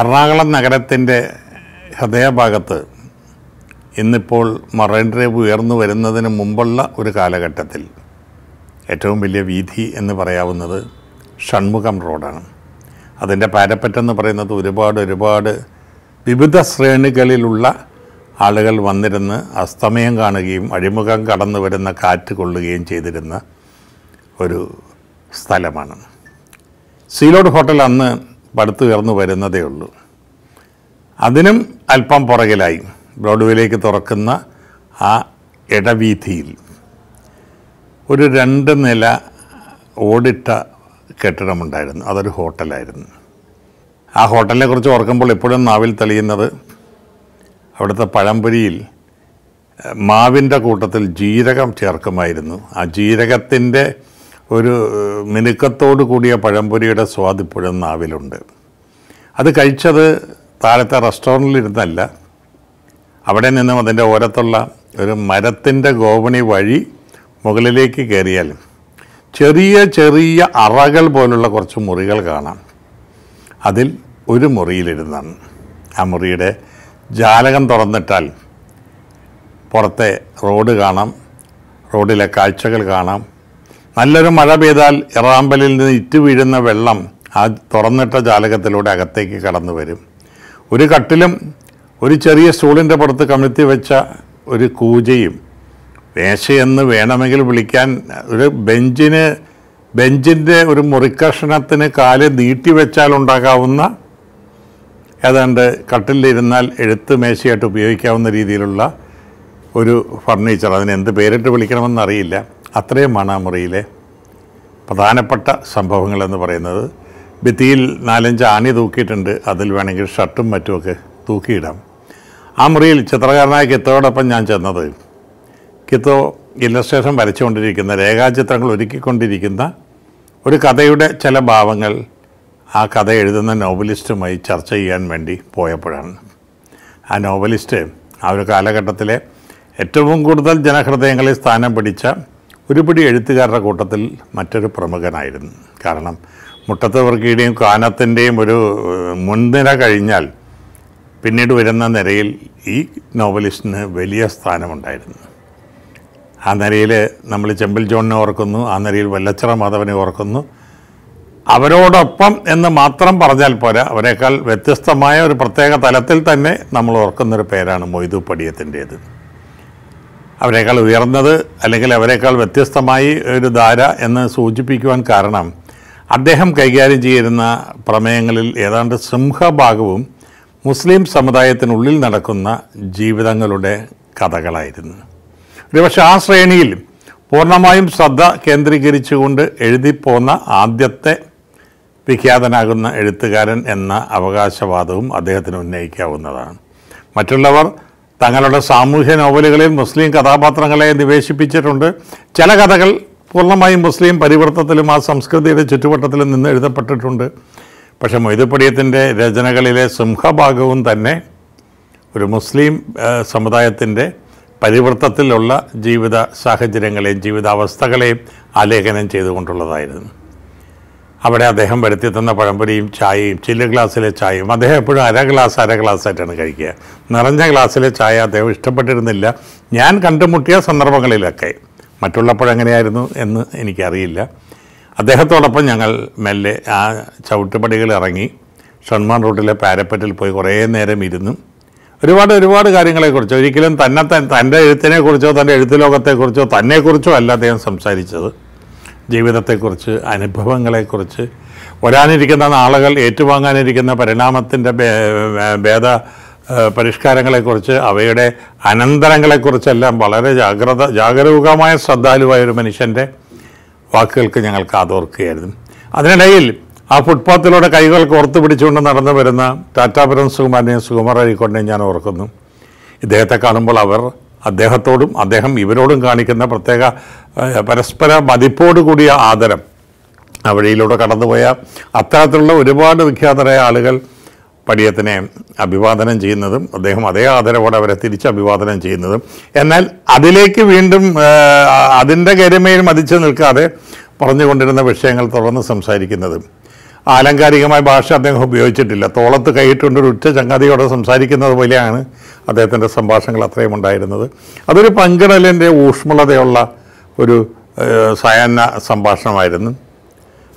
എറണാകുളം നഗരത്തിന്റെ ഹൃദയഭാഗത്ത് ഇന്നിപ്പോൾ മറൈൻ ഡ്രൈവ് ഉയർന്നു വരുന്നതിന് മുമ്പുള്ള ഒരു കാലഘട്ടത്തിൽ ഏറ്റവും വലിയ വീഥി എന്ന് പറയാവുന്നത് ഷൺമുഖം റോഡാണ്. അതിന്റെ പാരപ്പറ്റെന്ന് പറയുന്നത് ഒരുപാട് ഒരുപാട് വിവിധ ശ്രേണികളിലുള്ള ആളുകൾ വന്നിരുന്ന് അസ്തമയം കാണുകയും അഴിമുഖം കടന്നു വരുന്ന കാറ്റ് കൊള്ളുകയും ചെയ്തിരുന്ന ഒരു സ്ഥലമാണ്. സീലോഡ് ഹോട്ടൽ അന്ന് പടുത്തുയർന്നു വരുന്നതേ ഉള്ളൂ. അതിനും അല്പം പുറകിലായി ബ്രോഡ്വേയിലേക്ക് തുറക്കുന്ന ആ ഇടവീഥിയിൽ ഒരു രണ്ട് നില ഓടിട്ട കെട്ടിടമുണ്ടായിരുന്നു. അതൊരു ഹോട്ടലായിരുന്നു. ആ ഹോട്ടലിനെ കുറിച്ച് ഓർക്കുമ്പോൾ എപ്പോഴും നാവിൽ തെളിയുന്നത് അവിടുത്തെ പഴംപൊരിയിൽ മാവിന്റെ കൂട്ടത്തിൽ ജീരകം ചേർക്കുമായിരുന്നു. ആ ജീരകത്തിന്റെ ഒരു മിനുക്കത്തോടു കൂടിയ പഴംപൊരിയുടെ സ്വാദ് ഇപ്പോഴും നാവിലുണ്ട്. അത് കഴിച്ചത് താഴത്തെ റെസ്റ്റോറന്റിലിരുന്നല്ല അവിടെ നിന്നും അതിന്റെ ഓരത്തുള്ള ഒരു മരത്തിന്റെ ഗോവണി വഴി മുകളിലേക്ക് കയറിയാൽ ചെറിയ ചെറിയ അറകൾ പോലുള്ള കുറച്ച് മുറികൾ കാണാം. അതിൽ ഒരു മുറിയിലിരുന്നാണ്. ആ മുറിയുടെ ജാലകം തുറന്നിട്ടാൽ പുറത്തെ റോഡ് കാണാം റോഡിലെ കാഴ്ചകൾ കാണാം. നല്ലൊരു മഴ പെയ്താൽ ഇറാമ്പലിൽ നിന്ന് ഇറ്റ് വീഴുന്ന വെള്ളം ആ തുറന്നിട്ട ജാലകത്തിലൂടെ അകത്തേക്ക് കടന്നു വരും. ഒരു കട്ടിലും ഒരു ചെറിയ സ്റ്റൂളിന്റെ പുറത്ത് കമിഴ്ത്തി വെച്ച ഒരു കൂജയും വേശയെന്ന് വേണമെങ്കിൽ വിളിക്കാൻ ഒരു ബെഞ്ചിന് ബെഞ്ചിന്റെ ഒരു മുറിക്കഷണത്തിന് കാൽ നീട്ടി വെച്ചാൽ ഉണ്ടാകാവുന്ന ഏതാണ്ട് കട്ടിലിരുന്നാൽ എഴുത്ത് മേശയായിട്ട് ഉപയോഗിക്കാവുന്ന രീതിയിലുള്ള ഒരു ഫർണിച്ചർ. അതിന് എന്ത് പേരിട്ട് വിളിക്കണമെന്നറിയില്ല. അത്രയുമാണ് ആ മുറിയിലെ പ്രധാനപ്പെട്ട സംഭവങ്ങളെന്ന് പറയുന്നത്. ഭിത്തിയിൽ നാലഞ്ച് ആണി തൂക്കിയിട്ടുണ്ട്. അതിൽ വേണമെങ്കിൽ ഷർട്ടും മറ്റുമൊക്കെ തൂക്കിയിടാം. ആ മുറിയിൽ ചിത്രകാരനായ കിത്തോടൊപ്പം ഞാൻ ചെന്നത്. കിത്തോ ഇല്ലസ്ട്രേഷൻ വരച്ചുകൊണ്ടിരിക്കുന്ന രേഖാചിത്രങ്ങൾ ഒരുക്കിക്കൊണ്ടിരിക്കുന്ന ഒരു കഥയുടെ ചില ഭാവങ്ങൾ ആ കഥ എഴുതുന്ന നോവലിസ്റ്റുമായി ചർച്ച ചെയ്യാൻ വേണ്ടി പോയപ്പോഴാണ്. ആ നോവലിസ്റ്റ് ആ ഒരു കാലഘട്ടത്തിലെ ഏറ്റവും കൂടുതൽ ജനഹൃദയങ്ങളിൽ സ്ഥാനം പിടിച്ച ഒരുപിടി എഴുത്തുകാരുടെ കൂട്ടത്തിൽ മറ്റൊരു പ്രമുഖനായിരുന്നു. കാരണം മുട്ടത്ത് വർക്കിയുടെയും കാനത്തിന്റെയും ഒരു മുൻനിര കഴിഞ്ഞാൽ പിന്നീട് വരുന്ന നിരയിൽ ഈ നോവലിസ്റ്റിന് വലിയ സ്ഥാനമുണ്ടായിരുന്നു. ആ നിരയിൽ നമ്മൾ ചെമ്പിൽ ജോണിനെ ഓർക്കുന്നു ആ നിരയിൽ വല്ലച്ചിറ മാധവനെ ഓർക്കുന്നു. അവരോടൊപ്പം എന്ന് മാത്രം പറഞ്ഞാൽ പോരാ അവരെക്കാൾ വ്യത്യസ്തമായ ഒരു പ്രത്യേക തലത്തിൽ തന്നെ നമ്മൾ ഓർക്കുന്നൊരു പേരാണ് മൊയ്തു പടിയത്തിന്റേത്. അവരെക്കാൾ ഉയർന്നത് അല്ലെങ്കിൽ അവരെക്കാൾ വ്യത്യസ്തമായി ഒരു ധാര എന്ന് സൂചിപ്പിക്കുവാൻ കാരണം അദ്ദേഹം കൈകാര്യം ചെയ്തിരുന്ന പ്രമേയങ്ങളിൽ ഏതാണ്ട് സിംഹഭാഗവും മുസ്ലിം സമുദായത്തിനുള്ളിൽ നടക്കുന്ന ജീവിതങ്ങളുടെ കഥകളായിരുന്നു. ഒരുപക്ഷെ ആ ശ്രേണിയിൽ പൂർണമായും ശ്രദ്ധ കേന്ദ്രീകരിച്ചുകൊണ്ട് എഴുതിപ്പോന്ന ആദ്യത്തെ വിഖ്യാതനാകുന്ന എഴുത്തുകാരൻ എന്ന അവകാശവാദവും അദ്ദേഹത്തിന് ഉന്നയിക്കാവുന്നതാണ്. മറ്റുള്ളവർ തങ്ങളുടെ സാമൂഹ്യ നോവലുകളിൽ മുസ്ലിം കഥാപാത്രങ്ങളെ നിവേശിപ്പിച്ചിട്ടുണ്ട്. ചില കഥകൾ പൂർണമായും മുസ്ലിം പരിവർത്തനത്തിലും ആ സംസ്കൃതിയുടെ ചുറ്റുവട്ടത്തിലും നിന്ന് എഴുതപ്പെട്ടിട്ടുണ്ട്. പക്ഷേ മൊയ്തുപ്പടിയത്തിന്റെ രചനകളിലെ സിംഹഭാഗവും തന്നെ ഒരു മുസ്ലിം സമുദായത്തിന്റെ പരിവർത്തനത്തിലുള്ള ജീവിത സാഹചര്യങ്ങളെയും ജീവിതാവസ്ഥകളെയും ആലേഖനം ചെയ്തുകൊണ്ടുള്ളതായിരുന്നു. അവിടെ അദ്ദേഹം വരുത്തി തന്ന പഴംപൊരിയും ചായയും ചില്ല് ഗ്ലാസ്സിലെ ചായയും അദ്ദേഹം എപ്പോഴും അര ഗ്ലാസ് അര ഗ്ലാസ് ആയിട്ടാണ് കഴിക്കുക. നിറഞ്ഞ ഗ്ലാസ്സിലെ ചായ അദ്ദേഹം ഇഷ്ടപ്പെട്ടിരുന്നില്ല. ഞാൻ കണ്ടുമുട്ടിയ സന്ദർഭങ്ങളിലൊക്കെ മറ്റുള്ളപ്പോഴെങ്ങനെയായിരുന്നു എന്ന് എനിക്കറിയില്ല. അദ്ദേഹത്തോടൊപ്പം ഞങ്ങൾ മെല്ലെ ആ ചവിട്ടുപടികൾ ഇറങ്ങി ഷൺമാൻ റോഡിലെ പാരപ്പറ്റിൽ പോയി കുറേ നേരം ഇരുന്നു. ഒരുപാട് ഒരുപാട് കാര്യങ്ങളെക്കുറിച്ച് ഒരിക്കലും തന്നെ തൻ- തന്റെ എഴുത്തിനെക്കുറിച്ചോ തന്റെ എഴുത്ത് ലോകത്തെക്കുറിച്ചോ തന്നെക്കുറിച്ചോ അല്ല അദ്ദേഹം സംസാരിച്ചത്. ജീവിതത്തെക്കുറിച്ച് അനുഭവങ്ങളെക്കുറിച്ച്. വരാനിരിക്കുന്ന നാളുകൾ ഏറ്റുവാങ്ങാനിരിക്കുന്ന പരിണാമത്തിന്റെ ഭേദ പരിഷ്കാരങ്ങളെക്കുറിച്ച് അവയുടെ അനന്തരങ്ങളെക്കുറിച്ചെല്ലാം വളരെ ജാഗ്രത ജാഗരൂകമായ ശ്രദ്ധാലുവായ ഒരു മനുഷ്യന്റെ വാക്കുകൾക്ക് ഞങ്ങൾ കാതോർക്കുകയായിരുന്നു അതിനിടയിൽ ആ ഫുട്പാത്തിലൂടെ കൈകൾ കോർത്ത് പിടിച്ചുകൊണ്ട് നടന്നു വരുന്ന ടാറ്റാപുരം സുകുമാരനെയും സുകുമാർ ഞാൻ ഓർക്കുന്നു. ഇദ്ദേഹത്തെ കാണുമ്പോൾ അവർ അദ്ദേഹത്തോടും അദ്ദേഹം ഇവരോടും കാണിക്കുന്ന പ്രത്യേക പരസ്പര മതിപ്പോടു കൂടിയ ആദരം. ആ വഴിയിലൂടെ കടന്നുപോയ അത്തരത്തിലുള്ള ഒരുപാട് വിഖ്യാതരായ ആളുകൾ പടിയത്തിനെ അഭിവാദനം ചെയ്യുന്നതും അദ്ദേഹം അതേ ആദരവോടെ അവരെ തിരിച്ച് അഭിവാദനം ചെയ്യുന്നതും. എന്നാൽ അതിലേക്ക് വീണ്ടും അതിന്റെ ഗരിമയിൽ മതിച്ചു നിൽക്കാതെ പറഞ്ഞുകൊണ്ടിരുന്ന വിഷയങ്ങൾ തുടർന്ന് സംസാരിക്കുന്നതും. ആലങ്കാരികമായ ഭാഷ അദ്ദേഹം ഉപയോഗിച്ചിട്ടില്ല. തോളത്ത് കൈയിട്ടുണ്ട് ഒരു ഉച്ച ചങ്ങാതിയോടെ സംസാരിക്കുന്നത് പോലെയാണ് അദ്ദേഹത്തിന്റെ സംഭാഷണങ്ങൾ അത്രയും ഉണ്ടായിരുന്നത്. അതൊരു പങ്കിടലിന്റെ ഊഷ്മളതയുള്ള ഒരു സയന സംഭാഷണമായിരുന്നു.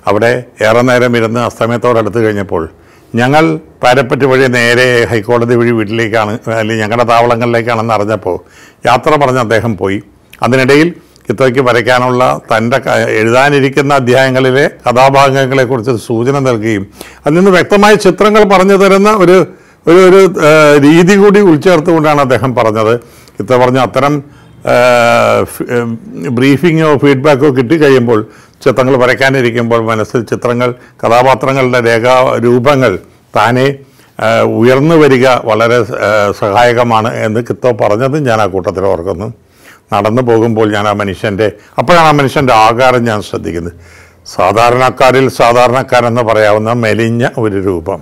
അവിടെ ഏറെ നേരം ഇരുന്ന് അസ്തമയത്തോടടുത്ത് കഴിഞ്ഞപ്പോൾ ഞങ്ങൾ പാരപ്പറ്റ് വഴി നേരെ ഹൈക്കോടതി വഴി വീട്ടിലേക്കാണ് അല്ലെങ്കിൽ ഞങ്ങളുടെ താവളങ്ങളിലേക്കാണെന്ന് അറിഞ്ഞപ്പോൾ യാത്ര പറഞ്ഞ് അദ്ദേഹം പോയി. അതിനിടയിൽ കിത്തോയ്ക്ക് വരയ്ക്കാനുള്ള തന്റെ എഴുതാനിരിക്കുന്ന അധ്യായങ്ങളിലെ കഥാഭാഗങ്ങളെക്കുറിച്ച് സൂചന നൽകുകയും അതിൽ നിന്ന് വ്യക്തമായ ചിത്രങ്ങൾ പറഞ്ഞു തരുന്ന ഒരു ഒരു ഒരു രീതി കൂടി ഉൾച്ചേർത്തുകൊണ്ടാണ് അദ്ദേഹം പറഞ്ഞത്. കിത്ത പറഞ്ഞ അത്തരം ബ്രീഫിങ്ങോ ഫീഡ്ബാക്കോ കിട്ടിക്കഴിയുമ്പോൾ ചിത്രങ്ങൾ വരയ്ക്കാനിരിക്കുമ്പോൾ മനസ്സിൽ ചിത്രങ്ങൾ കഥാപാത്രങ്ങളുടെ രേഖാ രൂപങ്ങൾ താനെ ഉയർന്നു വരിക വളരെ സഹായകമാണ് എന്ന് കിത്തോ പറഞ്ഞതും ഞാൻ ആ കൂട്ടത്തിൽ ഓർക്കുന്നു. നടന്നു പോകുമ്പോൾ ഞാൻ ആ മനുഷ്യന്റെ അപ്പോഴാണ് ആ മനുഷ്യന്റെ ആകാരം ഞാൻ ശ്രദ്ധിക്കുന്നത്. സാധാരണക്കാരിൽ സാധാരണക്കാരെന്ന് പറയാവുന്ന മെലിഞ്ഞ ഒരു രൂപം.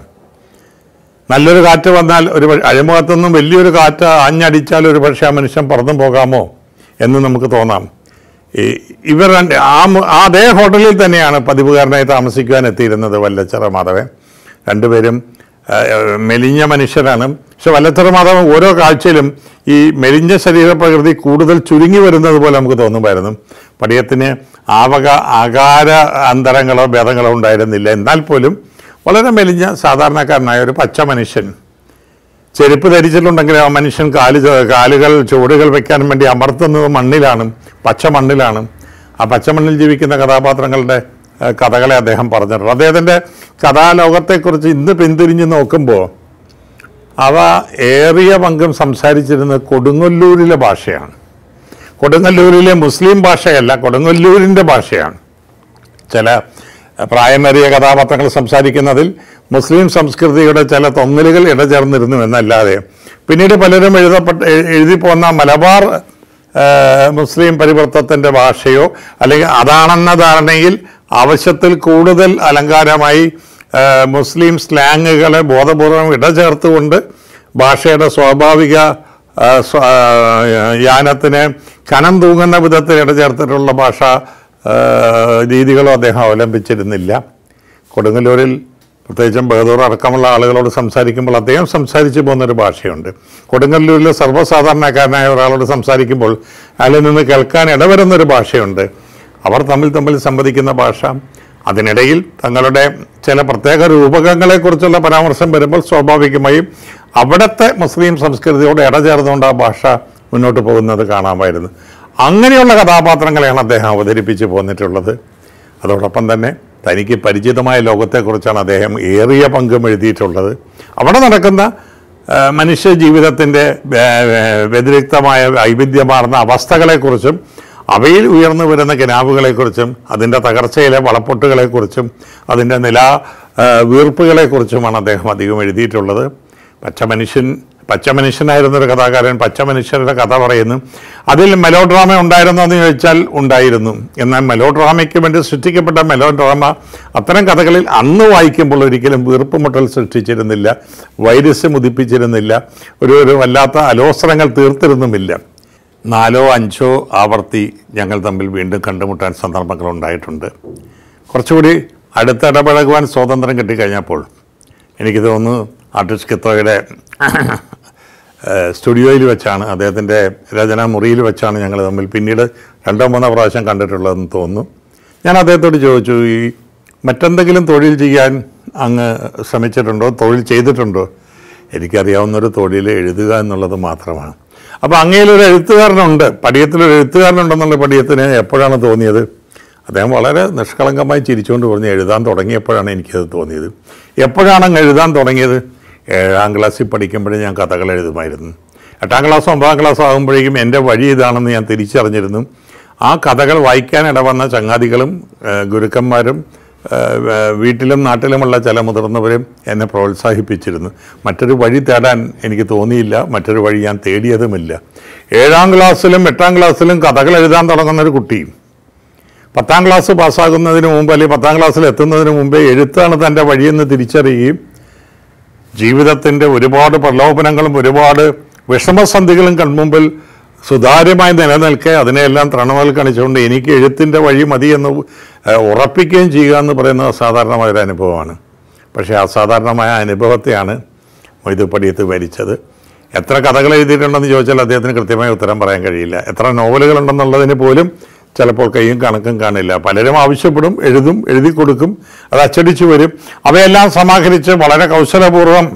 നല്ലൊരു കാറ്റ് വന്നാൽ ഒരു അഴിമുഖത്തുനിന്നും വലിയൊരു കാറ്റ് ആഞ്ഞടിച്ചാൽ ഒരു പക്ഷേ ആ മനുഷ്യൻ പറന്നു പോകാമോ എന്ന് നമുക്ക് തോന്നാം. ഇവർ ആ അതേ ഹോട്ടലിൽ തന്നെയാണ് പതിവുകാരനായി താമസിക്കുവാൻ എത്തിയിരുന്നത് വല്ലച്ചറ മാധവൻ. രണ്ടുപേരും മെലിഞ്ഞ മനുഷ്യരാണ്. പക്ഷെ വല്ലച്ചറ മാധവൻ ഓരോ കാഴ്ചയിലും ഈ മെലിഞ്ഞ ശരീരപ്രകൃതി കൂടുതൽ ചുരുങ്ങി വരുന്നത് പോലെ നമുക്ക് തോന്നുമായിരുന്നു. പടിയത്തിന് ആവക ആകാര അന്തരങ്ങളോ ഭേദങ്ങളോ ഉണ്ടായിരുന്നില്ല. എന്നാൽ പോലും വളരെ മെലിഞ്ഞ സാധാരണക്കാരനായ ഒരു പച്ച മനുഷ്യൻ ചെരുപ്പ് ധരിച്ചിട്ടുണ്ടെങ്കിൽ ആ മനുഷ്യൻ കാൽ കാലുകൾ ചുവടുകൾ വെക്കാൻ വേണ്ടി അമർത്തുന്നത് മണ്ണിലാണ് പച്ച മണ്ണിലാണ്. ആ പച്ചമണ്ണിൽ ജീവിക്കുന്ന കഥാപാത്രങ്ങളുടെ കഥകളെ അദ്ദേഹം പറഞ്ഞിട്ടുണ്ട്. അദ്ദേഹത്തിന്റെ കഥാലോകത്തെക്കുറിച്ച് ഇന്ന് പിന്തിരിഞ്ഞ് നോക്കുമ്പോൾ അവ ഏറിയ പങ്കും സംസാരിച്ചിരുന്നത് കൊടുങ്ങല്ലൂരിലെ ഭാഷയാണ്. കൊടുങ്ങല്ലൂരിലെ മുസ്ലിം ഭാഷയല്ല കൊടുങ്ങല്ലൂരിന്റെ ഭാഷയാണ്. ചില പ്രായമേറിയ കഥാപാത്രങ്ങൾ സംസാരിക്കുന്നതിൽ മുസ്ലിം സംസ്കൃതിയുടെ ചില തൊന്നലുകൾ ഇടചേർന്നിരുന്നു എന്നല്ലാതെ. പിന്നീട് പലരും എഴുതപ്പെട്ട എഴുതി എഴുതിപ്പോന്ന മലബാർ മുസ്ലിം പരിവർത്തത്തിന്റെ ഭാഷയോ അല്ലെങ്കിൽ അതാണെന്ന ധാരണയിൽ ആവശ്യത്തിൽ കൂടുതൽ അലങ്കാരമായി മുസ്ലിം സ്ലാങ്ങുകളെ ബോധപൂർവം ഇടചേർത്തുകൊണ്ട് ഭാഷയുടെ സ്വാഭാവിക യാനത്തിന് കനം തൂങ്ങുന്ന വിധത്തിൽ ഇടചേർത്തിട്ടുള്ള ഭാഷ രീതികളോ അദ്ദേഹം അവലംബിച്ചിരുന്നില്ല. കൊടുങ്ങല്ലൂരിൽ പ്രത്യേകിച്ചും ബഹദൂർ അടക്കമുള്ള ആളുകളോട് സംസാരിക്കുമ്പോൾ അദ്ദേഹം സംസാരിച്ചു പോകുന്നൊരു ഭാഷയുണ്ട്. കൊടുങ്ങല്ലൂരിലെ സർവസാധാരണക്കാരനായ ഒരാളോട് സംസാരിക്കുമ്പോൾ അയാളിൽ നിന്ന് കേൾക്കാൻ ഇടവരുന്നൊരു ഭാഷയുണ്ട്. അവർ തമ്മിൽ തമ്മിൽ സംവദിക്കുന്ന ഭാഷ. അതിനിടയിൽ തങ്ങളുടെ ചില പ്രത്യേക രൂപകങ്ങളെക്കുറിച്ചുള്ള പരാമർശം വരുമ്പോൾ സ്വാഭാവികമായും അവിടുത്തെ മുസ്ലിം സംസ്കൃതിയോട് ഇടചേർന്നുകൊണ്ട് ആ ഭാഷ മുന്നോട്ട് പോകുന്നത് കാണാമായിരുന്നു. അങ്ങനെയുള്ള കഥാപാത്രങ്ങളെയാണ് അദ്ദേഹം അവതരിപ്പിച്ച് പോന്നിട്ടുള്ളത്. അതോടൊപ്പം തന്നെ തനിക്ക് പരിചിതമായ ലോകത്തെക്കുറിച്ചാണ് അദ്ദേഹം ഏറിയ പങ്കും എഴുതിയിട്ടുള്ളത്. അവിടെ നടക്കുന്ന മനുഷ്യ ജീവിതത്തിന്റെ വ്യതിരിക്തമായ വൈവിധ്യമാർന്ന അവസ്ഥകളെക്കുറിച്ചും അവയിൽ ഉയർന്നു വരുന്ന കിനാവുകളെക്കുറിച്ചും അതിന്റെ തകർച്ചയിലെ വളപ്പൊട്ടുകളെക്കുറിച്ചും അതിന്റെ നില വീർപ്പുകളെക്കുറിച്ചുമാണ് അദ്ദേഹം അധികം എഴുതിയിട്ടുള്ളത്. പച്ച മനുഷ്യൻ പച്ച മനുഷ്യനായിരുന്നൊരു കഥാകാരൻ പച്ച മനുഷ്യരുടെ കഥ പറയുന്നു. അതിൽ മെലോ ഡ്രാമ ഉണ്ടായിരുന്നോ എന്ന് ചോദിച്ചാൽ ഉണ്ടായിരുന്നു. എന്നാൽ മെലോ ഡ്രാമയ്ക്ക് വേണ്ടി സൃഷ്ടിക്കപ്പെട്ട മെലോ ഡ്രാമ അത്തരം കഥകളിൽ അന്ന് വായിക്കുമ്പോൾ ഒരിക്കലും വീർപ്പുമുട്ടൽ സൃഷ്ടിച്ചിരുന്നില്ല വൈരസ്യം ഉദിപ്പിച്ചിരുന്നില്ല ഒരു ഒരു വല്ലാത്ത അലോസരങ്ങൾ തീർത്തിരുന്നുമില്ല. നാലോ അഞ്ചോ ആവർത്തി ഞങ്ങൾ തമ്മിൽ വീണ്ടും കണ്ടുമുട്ടാൻ സന്ദർഭങ്ങൾ ഉണ്ടായിട്ടുണ്ട്. കുറച്ചുകൂടി അടുത്തിടപഴകുവാൻ സ്വാതന്ത്ര്യം കിട്ടിക്കഴിഞ്ഞപ്പോൾ എനിക്ക് തോന്നുന്നു ആർട്ടിസ്റ്റ് കിത്തോയുടെ സ്റ്റുഡിയോയിൽ വെച്ചാണ് അദ്ദേഹത്തിന്റെ രചനാ മുറിയിൽ വെച്ചാണ് ഞങ്ങൾ തമ്മിൽ പിന്നീട് രണ്ടോ മൂന്നോ പ്രാവശ്യം കണ്ടിട്ടുള്ളതെന്ന് തോന്നുന്നു. ഞാൻ അദ്ദേഹത്തോട് ചോദിച്ചു ഈ മറ്റെന്തെങ്കിലും തൊഴിൽ ചെയ്യാൻ അങ്ങ് ശ്രമിച്ചിട്ടുണ്ടോ? തൊഴിൽ ചെയ്തിട്ടുണ്ടോ? എനിക്കറിയാവുന്നൊരു തൊഴിൽ എഴുതുക എന്നുള്ളത് മാത്രമാണ്. അപ്പോൾ അങ്ങയിലൊരു എഴുത്തുകാരനുണ്ട് പടിയത്തിലൊരു എഴുത്തുകാരനുണ്ടെന്നുള്ള പടിയത്തിന് എപ്പോഴാണ് തോന്നിയത്? അദ്ദേഹം വളരെ നിഷ്കളങ്കമായി ചിരിച്ചുകൊണ്ട് പറഞ്ഞ് എഴുതാൻ തുടങ്ങിയപ്പോഴാണ് എനിക്കത് തോന്നിയത്. എപ്പോഴാണ് അങ്ങ് എഴുതാൻ തുടങ്ങിയത്? ഏഴാം ക്ലാസ്സിൽ പഠിക്കുമ്പോഴേ ഞാൻ കഥകൾ എഴുതുമായിരുന്നു. എട്ടാം ക്ലാസ് ഒമ്പതാം ക്ലാസ് ആകുമ്പോഴേക്കും എന്റെ വഴി ഇതാണെന്ന് ഞാൻ തിരിച്ചറിഞ്ഞിരുന്നു. ആ കഥകൾ വായിക്കാൻ ഇടവന്ന ചങ്ങാതികളും ഗുരുക്കന്മാരും വീട്ടിലും നാട്ടിലുമുള്ള ചില മുതിർന്നവരും എന്നെ പ്രോത്സാഹിപ്പിച്ചിരുന്നു. മറ്റൊരു വഴി തേടാൻ എനിക്ക് തോന്നിയില്ല. മറ്റൊരു വഴി ഞാൻ തേടിയതുമില്ല. ഏഴാം ക്ലാസ്സിലും എട്ടാം ക്ലാസ്സിലും കഥകൾ എഴുതാൻ തുടങ്ങുന്ന ഒരു കുട്ടിയും പത്താം ക്ലാസ് പാസ്സാകുന്നതിന് മുമ്പ് അല്ലെങ്കിൽ പത്താം ക്ലാസ്സിൽ എത്തുന്നതിന് മുമ്പേ എഴുത്താണ് തന്റെ വഴിയെന്ന് തിരിച്ചറിയുകയും ജീവിതത്തിന്റെ ഒരുപാട് പ്രലോഭനങ്ങളും ഒരുപാട് വിഷമസന്ധികളും കൺമുമ്പിൽ സുതാര്യമായി നിലനിൽക്കെ അതിനെയെല്ലാം തൃണവൽക്കണിച്ചുകൊണ്ട് എനിക്ക് എഴുത്തിന്റെ വഴി മതി എന്ന് ഉറപ്പിക്കുകയും ചെയ്യുക എന്ന് പറയുന്നത് അസാധാരണമായ ഒരു അനുഭവമാണ്. പക്ഷേ അസാധാരണമായ അനുഭവത്തെയാണ് മൊയ്തു പടിയത്ത് ഭരിച്ചത്. എത്ര കഥകൾ എഴുതിയിട്ടുണ്ടെന്ന് ചോദിച്ചാൽ അദ്ദേഹത്തിന് കൃത്യമായ ഉത്തരം പറയാൻ കഴിയില്ല. എത്ര നോവലുകളുണ്ടെന്നുള്ളതിന് പോലും ചിലപ്പോൾ കൈയും കണക്കും കാണില്ല. പലരും ആവശ്യപ്പെടും എഴുതും എഴുതി കൊടുക്കും അത് അച്ചടിച്ചു വരും. അവയെല്ലാം സമാഹരിച്ച് വളരെ കൗശലപൂർവം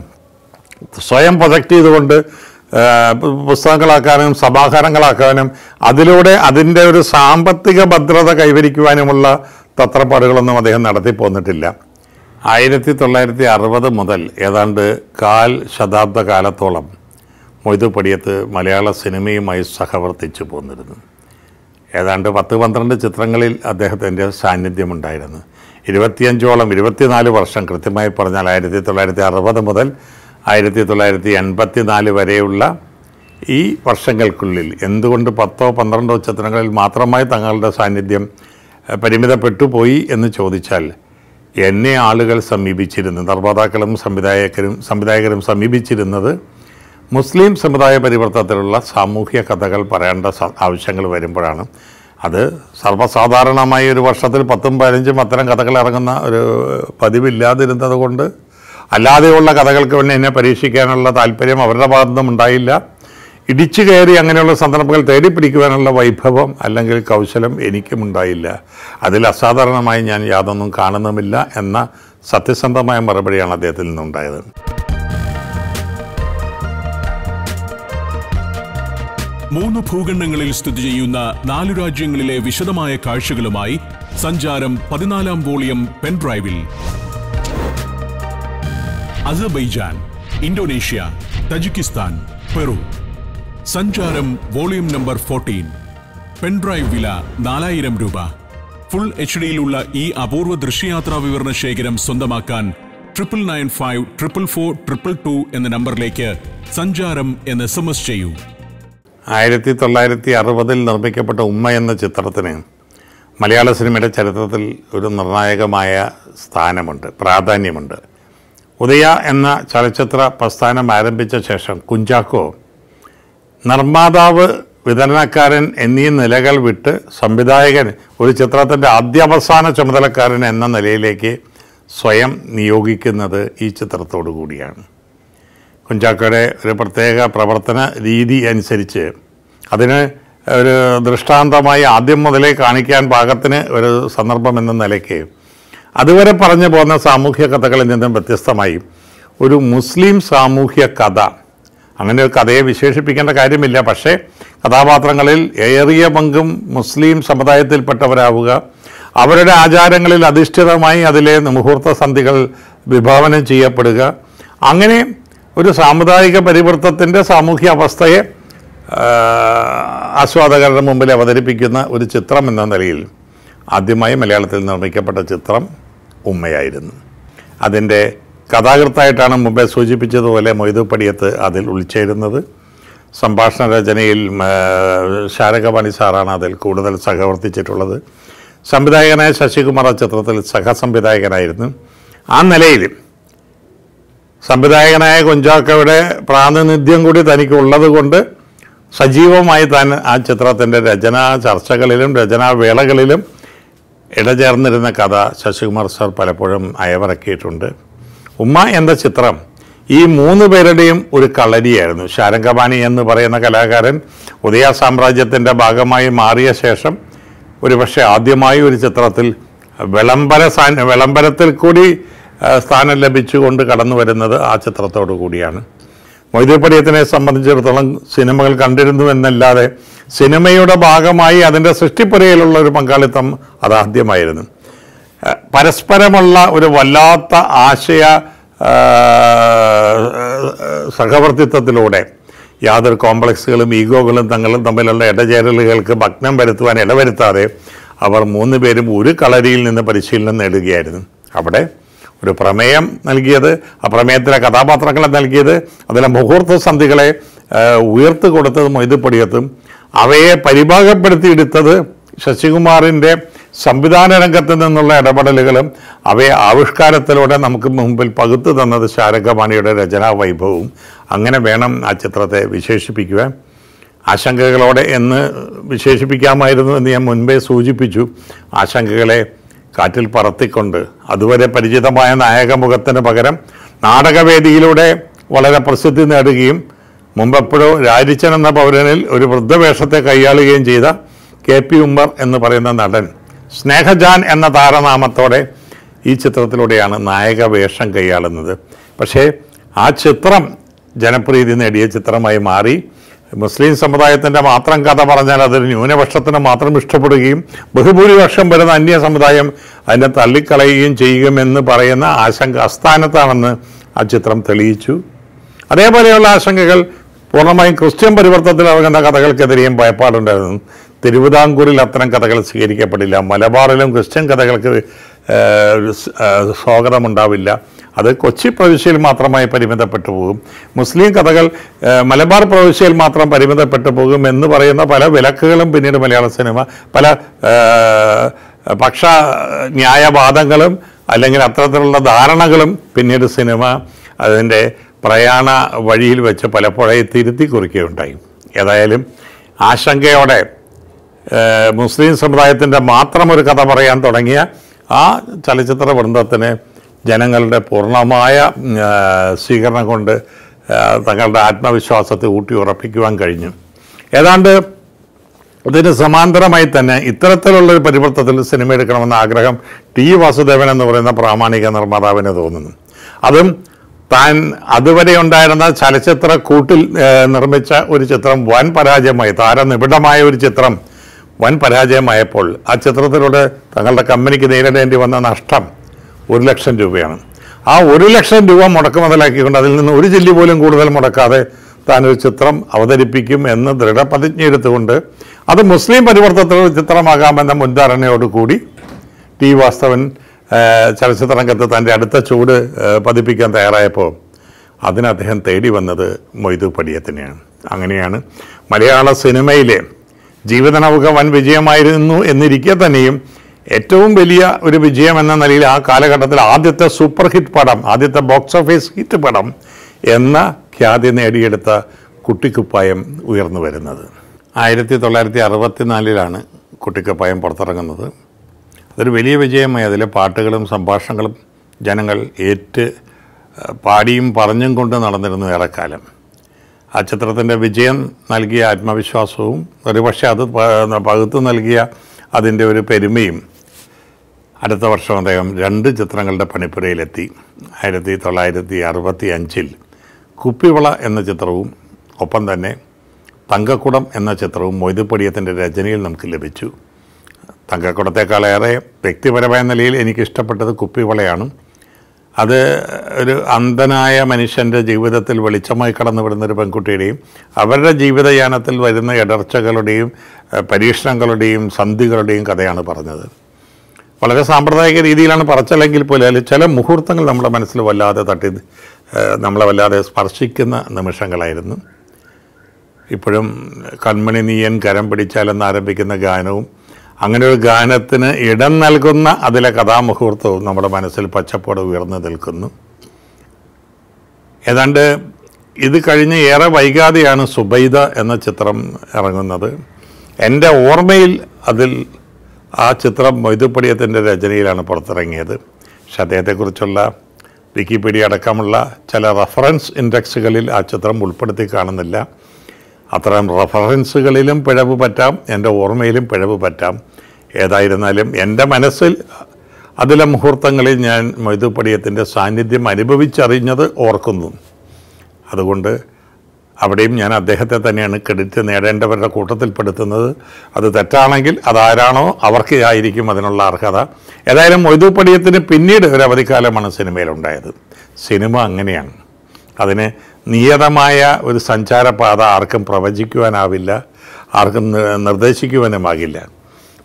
സ്വയം പ്രൊജക്റ്റ് ചെയ്തുകൊണ്ട് പുസ്തകങ്ങളാക്കാനും സമാഹാരങ്ങളാക്കാനും അതിലൂടെ അതിന്റെ ഒരു സാമ്പത്തിക ഭദ്രത കൈവരിക്കുവാനുമുള്ള തത്രപ്പാടുകളൊന്നും അദ്ദേഹം നടത്തി പോന്നിട്ടില്ല. ആയിരത്തി തൊള്ളായിരത്തി അറുപത് മുതൽ ഏതാണ്ട് കാൽ ശതാബ്ദ കാലത്തോളം മൊയ്തു പടിയത്ത് മലയാള സിനിമയുമായി സഹവർത്തിച്ചു പോന്നിരുന്നു. ഏതാണ്ട് പത്ത് പന്ത്രണ്ട് ചിത്രങ്ങളിൽ അദ്ദേഹത്തിന്റെ സാന്നിധ്യമുണ്ടായിരുന്നു. ഇരുപത്തിയഞ്ചോളം ഇരുപത്തിനാല് വർഷം കൃത്യമായി പറഞ്ഞാൽ ആയിരത്തി തൊള്ളായിരത്തി അറുപത് മുതൽ ആയിരത്തി തൊള്ളായിരത്തി എൺപത്തി നാല് വരെയുള്ള ഈ വർഷങ്ങൾക്കുള്ളിൽ എന്തുകൊണ്ട് പത്തോ പന്ത്രണ്ടോ ചിത്രങ്ങളിൽ മാത്രമായി തങ്ങളുടെ സാന്നിധ്യം പരിമിതപ്പെട്ടു പോയി എന്ന് ചോദിച്ചാൽ എന്നെ ആളുകൾ സമീപിച്ചിരുന്നു. നിർമ്മാതാക്കളും സംവിധായകരും സംവിധായകരും സമീപിച്ചിരുന്നത് മുസ്ലിം സമുദായ പരിവർത്തനത്തിലുള്ള സാമൂഹ്യ കഥകൾ പറയേണ്ട ആവശ്യങ്ങൾ വരുമ്പോഴാണ് അത് സർവസാധാരണമായി ഒരു വർഷത്തിൽ പത്തും പതിനഞ്ചും അത്തരം കഥകൾ ഇറങ്ങുന്ന ഒരു പതിവില്ലാതിരുന്നത് കൊണ്ട് അല്ലാതെയുള്ള കഥകൾക്ക് വേണ്ടി എന്നെ പരീക്ഷിക്കാനുള്ള താല്പര്യം അവരുടെ ഭാഗത്തുനിന്നും ഉണ്ടായില്ല. ഇടിച്ചു കയറി അങ്ങനെയുള്ള സന്ദർഭങ്ങൾ തേടി പിടിക്കുവാനുള്ള വൈഭവം അല്ലെങ്കിൽ കൗശലം എനിക്കും ഉണ്ടായില്ല. അതിൽ അസാധാരണമായി ഞാൻ യാതൊന്നും കാണുന്നുമില്ല എന്ന സത്യസന്ധമായ മറുപടിയാണ് അദ്ദേഹത്തിൽ നിന്നുണ്ടായത്. മൂന്ന് ഭൂഖണ്ഡങ്ങളിൽ സ്ഥിതി ചെയ്യുന്ന നാലു രാജ്യങ്ങളിലെ വിശദമായ കാഴ്ചകളുമായി സഞ്ചാരം പതിനാലാം വോളിയം പെൻഡ്രൈവിൽ അസർബൈജാൻ ഇന്തോനേഷ്യ തജിക്കിസ്ഥാൻ പെറു. സഞ്ചാരം വോളിയം നമ്പർ ഫോർട്ടീൻ പെൻഡ്രൈവ് വില നാലായിരം രൂപ. ഫുൾ എച്ച് ഡിയിലുള്ള ഈ അപൂർവ ദൃശ്യയാത്രാ വിവരണ ശേഖരം സ്വന്തമാക്കാൻ triple nine five triple four triple two എന്ന നമ്പറിലേക്ക് സഞ്ചാരം എന്ന് എസ് എം എസ് ചെയ്യൂ. ആയിരത്തി തൊള്ളായിരത്തി അറുപതിൽ നിർമ്മിക്കപ്പെട്ട ഉമ്മ എന്ന ചിത്രത്തിന് മലയാള സിനിമയുടെ ചരിത്രത്തിൽ ഒരു നിർണായകമായ സ്ഥാനമുണ്ട് പ്രാധാന്യമുണ്ട്. ഉദയ എന്ന ചലച്ചിത്ര പ്രസ്ഥാനം ആരംഭിച്ച ശേഷം കുഞ്ചാക്കോ നിർമ്മാതാവ് വിതരണക്കാരൻ എന്നീ നിലകൾ വിട്ട് സംവിധായകൻ ഒരു ചിത്രത്തിന്റെ ആദ്യാവസാന ചുമതലക്കാരൻ എന്ന നിലയിലേക്ക് സ്വയം നിയോഗിക്കുന്നത് ഈ ചിത്രത്തോടു കൂടിയാണ് കുഞ്ചാക്കോയുടെ ഒരു പ്രത്യേക പ്രവർത്തന രീതി അനുസരിച്ച് അതിന് ഒരു ദൃഷ്ടാന്തമായി ആദ്യം മുതലേ കാണിക്കാൻ പാകത്തിന് ഒരു സന്ദർഭം എന്ന നിലയ്ക്ക് അതുവരെ പറഞ്ഞു പോകുന്ന സാമൂഹ്യ കഥകളിൽ നിന്നും വ്യത്യസ്തമായി ഒരു മുസ്ലിം സാമൂഹ്യ കഥ. അങ്ങനെ ഒരു കഥയെ വിശേഷിപ്പിക്കേണ്ട കാര്യമില്ല. പക്ഷേ കഥാപാത്രങ്ങളിൽ ഏറിയ പങ്കും മുസ്ലിം സമുദായത്തിൽപ്പെട്ടവരാവുക അവരുടെ ആചാരങ്ങളിൽ അധിഷ്ഠിതമായി അതിലെ മുഹൂർത്ത സന്ധികൾ വിഭാവനം ചെയ്യപ്പെടുക അങ്ങനെ ഒരു സാമുദായിക പരിവൃത്തത്തിന്റെ സാമൂഹ്യ അവസ്ഥയെ ആസ്വാദകരുടെ മുമ്പിൽ അവതരിപ്പിക്കുന്ന ഒരു ചിത്രം എന്ന നിലയിൽ ആദ്യമായി മലയാളത്തിൽ നിർമ്മിക്കപ്പെട്ട ചിത്രം ഉമ്മയായിരുന്നു. അതിന്റെ കഥാകൃത്തായിട്ടാണ് മുമ്പേ സൂചിപ്പിച്ചതുപോലെ മൊയ്തു പടിയത്ത് അതിൽ ഉൾച്ചേരുന്നത്. സംഭാഷണ രചനയിൽ ശാരകപാണി സാറാണ് അതിൽ കൂടുതൽ സഹവർത്തിച്ചിട്ടുള്ളത്. സംവിധായകനായ ശശികുമാർ ചിത്രത്തിൽ സഹസംവിധായകനായിരുന്നു. ആ നിലയിൽ സംവിധായകനായ കുഞ്ചാക്കോയുടെ പ്രാതിനിധ്യം കൂടി തനിക്ക് ഉള്ളത് കൊണ്ട് സജീവമായി താൻ ആ ചിത്രത്തിന്റെ രചനാ ചർച്ചകളിലും രചനാവേളകളിലും ഇടചേർന്നിരുന്ന കഥ ശശികുമാർ സർ പലപ്പോഴും അയവിറക്കിയിട്ടുണ്ട്. ഉമ്മ എന്ന ചിത്രം ഈ മൂന്ന് പേരുടെയും ഒരു കളരിയായിരുന്നു. ശാരംഗപാണി എന്ന് പറയുന്ന കലാകാരൻ ഉദയ സാമ്രാജ്യത്തിന്റെ ഭാഗമായി മാറിയ ശേഷം ഒരുപക്ഷെ ആദ്യമായി ഒരു ചിത്രത്തിൽ വിളംബര വിളംബരത്തിൽ കൂടി സ്ഥാനം ലഭിച്ചുകൊണ്ട് കടന്നു വരുന്നത് ആ ചിത്രത്തോടു കൂടിയാണ്. മൊയ്തീപ്പടിയത്തിനെ സംബന്ധിച്ചിടത്തോളം സിനിമകൾ കണ്ടിരുന്നു എന്നല്ലാതെ സിനിമയുടെ ഭാഗമായി അതിന്റെ സൃഷ്ടിപ്പുരയിലുള്ള ഒരു പങ്കാളിത്തം അതാദ്യമായിരുന്നു പരസ്പരമുള്ള ഒരു വല്ലാത്ത ആശയ സഹവർത്തിത്വത്തിലൂടെ യാതൊരു കോംപ്ലക്സുകളും ഈഗോകളും തങ്ങളും തമ്മിലുള്ള ഇടചേരലുകൾക്ക് ഭഗ്നം വരുത്തുവാൻ ഇടവരുത്താതെ അവർ മൂന്ന് പേരും ഒരു കളരിയിൽ നിന്ന് പരിശീലനം നേടുകയായിരുന്നു. അവിടെ ഒരു പ്രമേയം നൽകിയത് ആ പ്രമേയത്തിലെ കഥാപാത്രങ്ങളെ നൽകിയത് അതിലെ മുഹൂർത്ത സന്ധികളെ ഉയർത്തു കൊടുത്തത് മൊയ്തുപടിയത്തും അവയെ പരിഭാഗപ്പെടുത്തിയെടുത്തത് ശശികുമാറിന്റെ സംവിധാന രംഗത്ത് നിന്നുള്ള ഇടപെടലുകളും അവയെ ആവിഷ്കാരത്തിലൂടെ നമുക്ക് മുമ്പിൽ പകുത്തു തന്നത് ശാരംഗമാണിയുടെ രചനാ വൈഭവവും. അങ്ങനെ വേണം ആ ചിത്രത്തെ വിശേഷിപ്പിക്കുവാൻ. ആശങ്കകളോടെ എന്ന് വിശേഷിപ്പിക്കാമായിരുന്നു എന്ന് ഞാൻ മുൻപേ സൂചിപ്പിച്ചു. ആശങ്കകളെ കാറ്റിൽ പറത്തിക്കൊണ്ട് അതുവരെ പരിചിതമായ നായകമുഖത്തിന് പകരം നാടകവേദിയിലൂടെ വളരെ പ്രസിദ്ധി നേടുകയും മുമ്പെപ്പോഴോ രാജിച്ചൻ എന്ന പൗരനിൽ ഒരു വൃദ്ധവേഷത്തെ കൈയാളുകയും ചെയ്ത കെ പി ഉമ്മർ എന്ന് പറയുന്ന നടൻ സ്നേഹജാൻ എന്ന താരനാമത്തോടെ ഈ ചിത്രത്തിലൂടെയാണ് നായക വേഷം കൈയാളുന്നത്. പക്ഷേ ആ ചിത്രം ജനപ്രീതി നേടിയ ചിത്രമായി മാറി. മുസ്ലിം സമുദായത്തിന്റെ മാത്രം കഥ പറഞ്ഞാൽ അതൊരു ന്യൂനപക്ഷത്തിന് മാത്രം ഇഷ്ടപ്പെടുകയും ബഹുഭൂരിപക്ഷം വരുന്ന അന്യ സമുദായം അതിനെ തള്ളിക്കളയുകയും ചെയ്യുമെന്ന് പറയുന്ന ആശങ്ക അസ്ഥാനത്താണെന്ന് ആ ചിത്രം തെളിയിച്ചു. അതേപോലെയുള്ള ആശങ്കകൾ പൂർണമായും ക്രിസ്ത്യൻ പരിവർത്തനത്തിൽ ഇറങ്ങുന്ന കഥകൾക്കെതിരെയും ഭയപ്പാടുണ്ടായിരുന്നു. തിരുവിതാംകൂറിൽ അത്തരം കഥകൾ സ്വീകരിക്കപ്പെടില്ല. മലബാറിലും ക്രിസ്ത്യൻ കഥകൾക്ക് സ്വാഗതമുണ്ടാവില്ല. അത് കൊച്ചി പ്രവിശ്യയിൽ മാത്രമായി പരിമിതപ്പെട്ടു പോകും. മുസ്ലിം കഥകൾ മലബാർ പ്രവിശ്യയിൽ മാത്രം പരിമിതപ്പെട്ടു പോകും എന്ന് പറയുന്ന പല വിലക്കുകളും പിന്നീട് മലയാള സിനിമ പല പക്ഷ ന്യായവാദങ്ങളും അല്ലെങ്കിൽ അത്തരത്തിലുള്ള ധാരണകളും പിന്നീട് സിനിമ അതിന്റെ പ്രയാണ വഴിയിൽ വെച്ച് പലപ്പോഴായി തിരുത്തി കുറിക്കുകയുണ്ടായി. ഏതായാലും ആശങ്കയോടെ മുസ്ലിം സമുദായത്തിന്റെ മാത്രം ഒരു കഥ പറയാൻ തുടങ്ങിയ ആ ചലച്ചിത്ര വൃന്ദത്തിന് ജനങ്ങളുടെ പൂർണമായ സ്വീകരണം കൊണ്ട് തങ്ങളുടെ ആത്മവിശ്വാസത്തെ ഊട്ടി ഉറപ്പിക്കുവാൻ കഴിഞ്ഞു. ഏതാണ്ട് ഇതിന് സമാന്തരമായി തന്നെ ഇത്തരത്തിലുള്ള ഒരു പരിവർത്തനത്തിൽ സിനിമ എടുക്കണമെന്ന ആഗ്രഹം ടി വാസുദേവൻ എന്ന് പറയുന്ന പ്രാമാണിക നിർമ്മാതാവിന് തോന്നുന്നു. അതും താൻ അതുവരെ ഉണ്ടായിരുന്ന ചലച്ചിത്ര കൂട്ടിൽ നിർമ്മിച്ച ഒരു ചിത്രം വൻ പരാജയമായി താരനിബിഡമായ ഒരു ചിത്രം വൻ പരാജയമായപ്പോൾ ആ ചിത്രത്തിലൂടെ തങ്ങളുടെ കമ്പനിക്ക് നേരിടേണ്ടി വന്ന നഷ്ടം ഒരു ലക്ഷം രൂപയാണ്. ആ ഒരു ലക്ഷം രൂപ മുടക്ക് മുതലാക്കിക്കൊണ്ട് അതിൽ നിന്ന് ഒരു ജില്ലി പോലും കൂടുതൽ മുടക്കാതെ താനൊരു ചിത്രം അവതരിപ്പിക്കും എന്ന് ദൃഢപ്രതിജ്ഞ എടുത്തുകൊണ്ട് അത് മുസ്ലിം പരിവർത്തനത്തിലുള്ള ചിത്രമാകാമെന്ന മുൻധാരണയോടുകൂടി ടി വാസ്തവൻ ചലച്ചിത്ര രംഗത്ത് തന്റെ അടുത്ത ചൂട് പതിപ്പിക്കാൻ തയ്യാറായപ്പോൾ അതിന് അദ്ദേഹം തേടി വന്നത് മൊയ്തു പടിയത്തിനെയാണ്. അങ്ങനെയാണ് മലയാള സിനിമയിലെ ജീവിതനൗക വൻ വിജയമായിരുന്നു എന്നിരിക്കെ തന്നെയും ഏറ്റവും വലിയ ഒരു വിജയം എന്ന നിലയിൽ ആ കാലഘട്ടത്തിൽ ആദ്യത്തെ സൂപ്പർ ഹിറ്റ് പടം ആദ്യത്തെ ബോക്സ് ഓഫീസ് ഹിറ്റ് പടം എന്ന ഖ്യാതി നേടിയെടുത്ത കുട്ടിക്കുപ്പായം ഉയർന്നു വരുന്നത്. ആയിരത്തി തൊള്ളായിരത്തി അറുപത്തിനാലിലാണ് കുട്ടിക്കുപ്പായം പുറത്തിറങ്ങുന്നത്. അതൊരു വലിയ വിജയമായി. അതിലെ പാട്ടുകളും സംഭാഷണങ്ങളും ജനങ്ങൾ ഏറ്റ് പാടിയും പറഞ്ഞും കൊണ്ട് നടന്നിരുന്നു ഏറെക്കാലം. ആ ചിത്രത്തിന്റെ വിജയം നൽകിയ ആത്മവിശ്വാസവും ഒരുപക്ഷെ അത് പകുത്തു നൽകിയ അതിന്റെ ഒരു പെരുമയും അടുത്ത വർഷം അദ്ദേഹം രണ്ട് ചിത്രങ്ങളുടെ പണിപ്പുരയിലെത്തി. ആയിരത്തി തൊള്ളായിരത്തി അറുപത്തി അഞ്ചിൽ കുപ്പിവള എന്ന ചിത്രവും ഒപ്പം തന്നെ തങ്കക്കുടം എന്ന ചിത്രവും മൊയ്തുപടിയത്തിന്റെ രചനയിൽ നമുക്ക് ലഭിച്ചു. തങ്കക്കുടത്തെക്കാളേറെ വ്യക്തിപരമായ നിലയിൽ എനിക്കിഷ്ടപ്പെട്ടത് കുപ്പിവളയാണ്. അത് ഒരു അന്ധനായ മനുഷ്യന്റെ ജീവിതത്തിൽ വെളിച്ചമായി കടന്നു വരുന്ന ഒരു പെൺകുട്ടിയുടെയും അവരുടെ ജീവിതയാനത്തിൽ വരുന്ന ഇടർച്ചകളുടെയും പരീക്ഷണങ്ങളുടെയും സന്ധികളുടെയും കഥയാണ് പറഞ്ഞത്. വളരെ സാമ്പ്രദായിക രീതിയിലാണ് പറച്ചല്ലെങ്കിൽ പോലും അതിൽ ചില മുഹൂർത്തങ്ങൾ നമ്മുടെ മനസ്സിൽ വല്ലാതെ തട്ടി നമ്മളെ വല്ലാതെ സ്പർശിക്കുന്ന നിമിഷങ്ങളായിരുന്നു. ഇപ്പോഴും കൺമണി നീയൻ കരം പിടിച്ചാലെന്ന് ആരംഭിക്കുന്ന ഗാനവും അങ്ങനെ ഒരു ഗാനത്തിന് ഇടം നൽകുന്ന അതിലെ കഥാമുഹൂർത്തവും നമ്മുടെ മനസ്സിൽ പച്ചപ്പോടെ ഉയർന്നു നിൽക്കുന്നു. ഏതാണ്ട് ഇത് കഴിഞ്ഞ് ഏറെ വൈകാതെയാണ് സുബൈദ എന്ന ചിത്രം ഇറങ്ങുന്നത്. എന്റെ ഓർമ്മയിൽ അതിൽ ആ ചിത്രം മൊയ്തുപ്പടിയത്തിന്റെ രചനയിലാണ് പുറത്തിറങ്ങിയത്. പക്ഷെ അദ്ദേഹത്തെക്കുറിച്ചുള്ള വിക്കിപീഡിയ അടക്കമുള്ള ചില റഫറൻസ് ഇൻഡെക്സുകളിൽ ആ ചിത്രം ഉൾപ്പെടുത്തി കാണുന്നില്ല. അത്തരം റഫറൻസുകളിലും പിഴവ് പറ്റാം എന്റെ ഓർമ്മയിലും പിഴവ് പറ്റാം. ഏതായിരുന്നാലും എന്റെ മനസ്സിൽ അതിലെ മുഹൂർത്തങ്ങളിൽ ഞാൻ മൊയ്തുപ്പടിയത്തിന്റെ സാന്നിധ്യം അനുഭവിച്ചറിഞ്ഞത് ഓർക്കുന്നു. അതുകൊണ്ട് അവിടെയും ഞാൻ അദ്ദേഹത്തെ തന്നെയാണ് ക്രെഡിറ്റ് നേടേണ്ടവരുടെ കൂട്ടത്തിൽപ്പെടുത്തുന്നത് അത് തെറ്റാണെങ്കിൽ അതാരാണോ അവർക്ക് ആയിരിക്കും അതിനുള്ള അർഹത. ഏതായാലും മൊയ്തുപ്പടിയത്തിന് പിന്നീട് ഒരു അവധിക്കാലമാണ് സിനിമയിലുണ്ടായത്. സിനിമ അങ്ങനെയാണ്. അതിന് നിയതമായ ഒരു സഞ്ചാരപാത ആർക്കും പ്രവചിക്കുവാനാവില്ല ആർക്കും നിർദ്ദേശിക്കുവാനുമാകില്ല.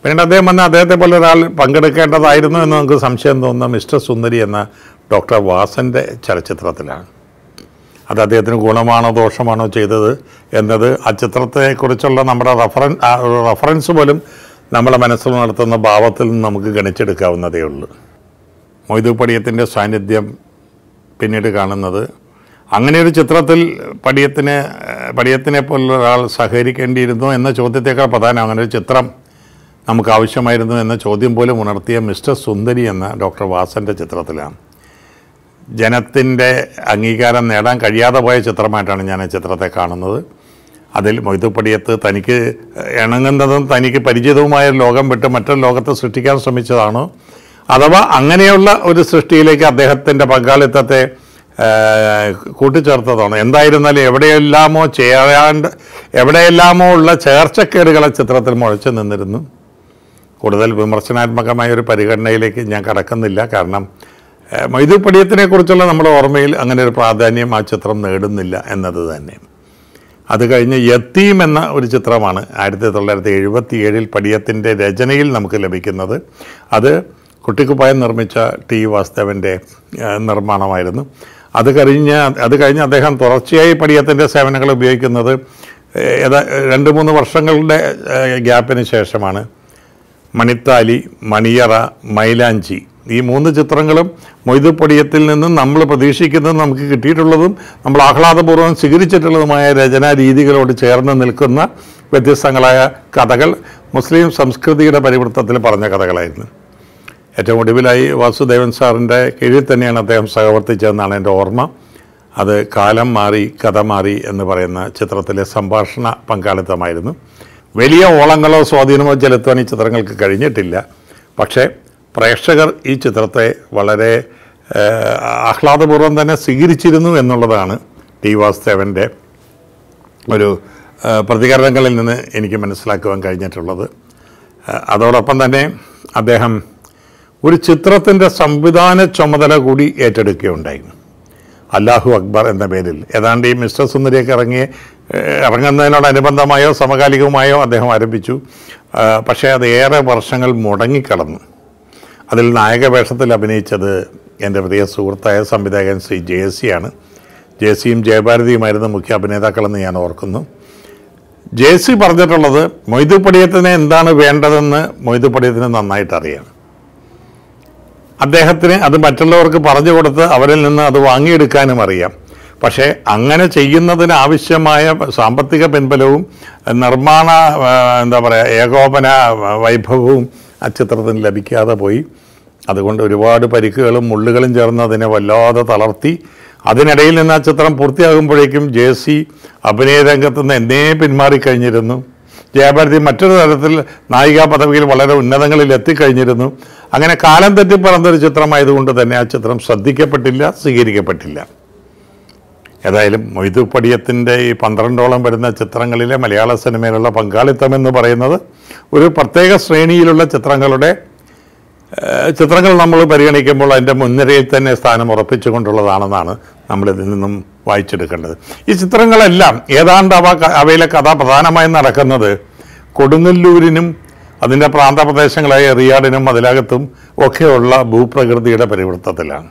പിന്നീട് അദ്ദേഹം വന്ന അദ്ദേഹത്തെ പോലെ ഒരാൾ പങ്കെടുക്കേണ്ടതായിരുന്നു എന്ന് നമുക്ക് സംശയം തോന്നുന്ന മിസ്റ്റർ സുന്ദരി എന്ന ഡോക്ടർ വാസന്റെ ചലച്ചിത്രത്തിലാണ്. അത് അദ്ദേഹത്തിന് ഗുണമാണോ ദോഷമാണോ ചെയ്തത് എന്നത് ആ ചിത്രത്തെക്കുറിച്ചുള്ള നമ്മുടെ റഫറൻ റഫറൻസ് പോലും നമ്മളെ മനസ്സിൽ നടത്തുന്ന ഭാവത്തിൽ നിന്ന് നമുക്ക് ഗണിച്ചെടുക്കാവുന്നതേ ഉള്ളൂ. മൊയ്തുപടിയത്തിന്റെ സാന്നിധ്യം പിന്നീട് കാണുന്നത്. അങ്ങനെ ഒരു ചിത്രത്തിൽ പടിയത്തിന് പടിയത്തിനെ പോലുള്ള ഒരാൾ സഹകരിക്കേണ്ടിയിരുന്നു എന്ന ചോദ്യത്തേക്കാൾ പ്രധാനം അങ്ങനെ ഒരു ചിത്രം നമുക്ക് ആവശ്യമായിരുന്നു എന്ന ചോദ്യം പോലും ഉണർത്തിയ മിസ്റ്റർ സുന്ദരി എന്ന ഡോക്ടർ വാസന്റെ ചിത്രത്തിലാണ്. ജനത്തിന്റെ അംഗീകാരം നേടാൻ കഴിയാതെ പോയ ചിത്രമായിട്ടാണ് ഞാൻ ആ ചിത്രത്തെ കാണുന്നത്. അതിൽ മൊയ്തുപ്പടിയത്ത് തനിക്ക് ഇണങ്ങുന്നതും തനിക്ക് പരിചിതവുമായ ലോകം വിട്ട് മറ്റൊരു ലോകത്തെ സൃഷ്ടിക്കാൻ ശ്രമിച്ചതാണ്? അഥവാ അങ്ങനെയുള്ള ഒരു സൃഷ്ടിയിലേക്ക് അദ്ദേഹത്തിന്റെ പങ്കാളിത്തത്തെ കൂട്ടിച്ചേർത്തതാണ്? എന്തായിരുന്നാലും എവിടെയെല്ലാമോ ചേരാണ്ട് എവിടെയെല്ലാമോ ഉള്ള ചേർച്ചക്കേടുകളെ ചിത്രത്തിൽ മുഴച്ചു നിന്നിരുന്നു. കൂടുതൽ വിമർശനാത്മകമായ ഒരു പരിഗണനയിലേക്ക് ഞാൻ കടക്കുന്നില്ല. കാരണം മൊയ്തു പടിയത്തിനെ കുറിച്ചുള്ള നമ്മുടെ ഓർമ്മയിൽ അങ്ങനെ ഒരു പ്രാധാന്യം ആ ചിത്രം നേടുന്നില്ല എന്നത് തന്നെ. അത് കഴിഞ്ഞ് യത്തീം എന്ന ഒരു ചിത്രമാണ് ആയിരത്തി തൊള്ളായിരത്തി എഴുപത്തി ഏഴിൽ പടിയത്തിന്റെ രചനയിൽ നമുക്ക് ലഭിക്കുന്നത്. അത് കുട്ടിക്കുപ്പായം നിർമ്മിച്ച ടി വാസ്തവന്റെ നിർമ്മാണമായിരുന്നു. അത് കഴിഞ്ഞ് അത് കഴിഞ്ഞ് അദ്ദേഹം തുടർച്ചയായി പടിയത്തിന്റെ സേവനങ്ങൾ ഉപയോഗിക്കുന്നത് ഏതാ രണ്ട് മൂന്ന് വർഷങ്ങളുടെ ഗ്യാപ്പിന് ശേഷമാണ്. മണിത്താലി മണിയറ മൈലാഞ്ചി ഈ മൂന്ന് ചിത്രങ്ങളും മൊയ്തുപൊടിയത്തിൽ നിന്നും നമ്മൾ പ്രതീക്ഷിക്കുന്നതും നമുക്ക് കിട്ടിയിട്ടുള്ളതും നമ്മൾ ആഹ്ലാദപൂർവം സ്വീകരിച്ചിട്ടുള്ളതുമായ രചനാ രീതികളോട് ചേർന്ന് നിൽക്കുന്ന വ്യത്യസ്തങ്ങളായ കഥകൾ മുസ്ലിം സംസ്കൃതിയുടെ പരിവൃത്തത്തിൽ പറഞ്ഞ കഥകളായിരുന്നു. ഏറ്റവും ഒടുവിലായി വാസുദേവൻ സാറിന്റെ കീഴിൽ തന്നെയാണ് അദ്ദേഹം സഹവർത്തിച്ചതെന്നാണ് എന്റെ ഓർമ്മ. അത് കാലം മാറി കഥ മാറി എന്ന് പറയുന്ന ചിത്രത്തിലെ സംഭാഷണ പങ്കാളിത്തമായിരുന്നു. വലിയ ഓളങ്ങളോ സ്വാധീനമോ ചെലുത്തുവാൻ ഈ ചിത്രങ്ങൾക്ക് കഴിഞ്ഞിട്ടില്ല. പക്ഷേ പ്രേക്ഷകർ ഈ ചിത്രത്തെ വളരെ ആഹ്ലാദപൂർവം തന്നെ സ്വീകരിച്ചിരുന്നു എന്നുള്ളതാണ് ടി വാസുദേവന്റെ ഒരു പ്രതികരണങ്ങളിൽ നിന്ന് എനിക്ക് മനസ്സിലാക്കുവാൻ കഴിഞ്ഞിട്ടുള്ളത്. അതോടൊപ്പം തന്നെ അദ്ദേഹം ഒരു ചിത്രത്തിന്റെ സംവിധാന ചുമതല കൂടി ഏറ്റെടുക്കുകയുണ്ടായി. അല്ലാഹു അക്ബർ എന്ന പേരിൽ. ഏതാണ്ട് ഈ മിസ്റ്റർ സുന്ദരിയൊക്കെ ഇറങ്ങി ഇറങ്ങുന്നതിനോടനുബന്ധമായോ സമകാലികമായോ അദ്ദേഹം ആരംഭിച്ചു. പക്ഷേ അത് ഏറെ വർഷങ്ങൾ മുടങ്ങിക്കടന്നു. അതിൽ നായക വേഷത്തിൽ അഭിനയിച്ചത് എന്റെ പ്രിയ സുഹൃത്തായ സംവിധായകൻ ശ്രീ ജയസിയാണ് ജയസിയും ജയഭാരതിയുമായിരുന്നു മുഖ്യ അഭിനേതാക്കളെന്ന് ഞാൻ ഓർക്കുന്നു. ജയസി പറഞ്ഞിട്ടുള്ളത് മൊയ്തു പടിയത്തിന് എന്താണ് വേണ്ടതെന്ന് മൊയ്തു പടിയത്തിന് നന്നായിട്ട് അറിയാം. അദ്ദേഹത്തിന് അത് മറ്റുള്ളവർക്ക് പറഞ്ഞു കൊടുത്ത് അവരിൽ നിന്ന് അത് വാങ്ങിയെടുക്കാനും അറിയാം. പക്ഷേ അങ്ങനെ ചെയ്യുന്നതിന് ആവശ്യമായ സാമ്പത്തിക പിൻബലവും നിർമ്മാണ എന്താ പറയുക ഏകോപന വൈഭവവും ആ ചിത്രത്തിന് ലഭിക്കാതെ പോയി. അതുകൊണ്ട് ഒരുപാട് പരിക്കുകളും മുള്ളുകളും ചേർന്ന് അതിനെ വല്ലാതെ തളർത്തി. അതിനിടയിൽ നിന്ന് ആ ചിത്രം പൂർത്തിയാകുമ്പോഴേക്കും ജെ സി അഭിനയ രംഗത്ത് നിന്ന് എന്നേ പിന്മാറിക്കഴിഞ്ഞിരുന്നു. ജയഭാരതി മറ്റൊരു തരത്തിൽ നായികാ പദവിയിൽ വളരെ ഉന്നതങ്ങളിൽ എത്തിക്കഴിഞ്ഞിരുന്നു. അങ്ങനെ കാലം തെറ്റി പറന്നൊരു ചിത്രമായതുകൊണ്ട് തന്നെ ആ ചിത്രം ശ്രദ്ധിക്കപ്പെട്ടില്ല സ്വീകരിക്കപ്പെട്ടില്ല. ഏതായാലും മൊയ്തു പടിയത്തിന്റെ ഈ പന്ത്രണ്ടോളം വരുന്ന ചിത്രങ്ങളിലെ മലയാള സിനിമയിലുള്ള പങ്കാളിത്തം എന്ന് പറയുന്നത് ഒരു പ്രത്യേക ശ്രേണിയിലുള്ള ചിത്രങ്ങളുടെ ചിത്രങ്ങൾ നമ്മൾ പരിഗണിക്കുമ്പോൾ അതിന്റെ മുൻനിരയിൽ തന്നെ സ്ഥാനം ഉറപ്പിച്ചുകൊണ്ടുള്ളതാണെന്നാണ് നമ്മളിതിൽ നിന്നും വായിച്ചെടുക്കേണ്ടത്. ഈ ചിത്രങ്ങളെല്ലാം ഏതാണ്ട് അവ അവയിലെ കഥ പ്രധാനമായും നടക്കുന്നത് കൊടുങ്ങല്ലൂരിനും അതിന്റെ പ്രാന്തപ്രദേശങ്ങളായ റിയാഡിനും അതിലകത്തും ഒക്കെയുള്ള ഭൂപ്രകൃതിയുടെ പരിവൃത്തത്തിലാണ്.